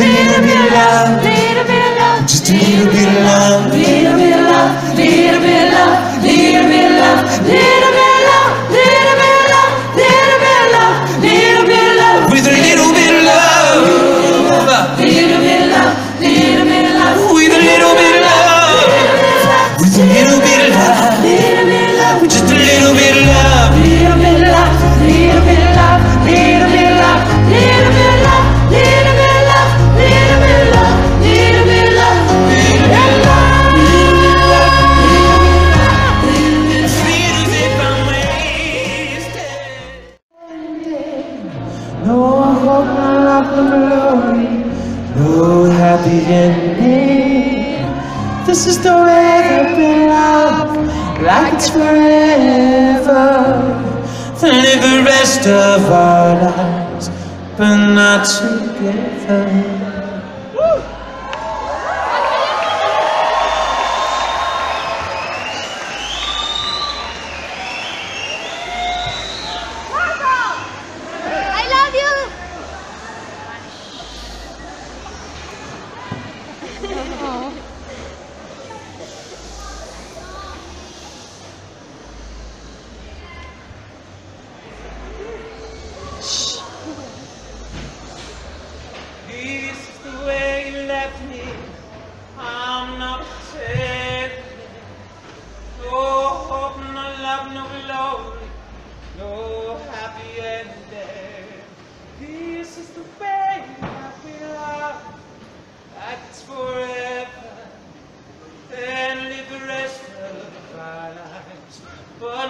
Little bit of love, little bit of love, Just a little bit of love. This is the way they've been loved, like it's forever. Live the rest of our lives, but not together. This is the way you left me.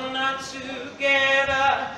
not together.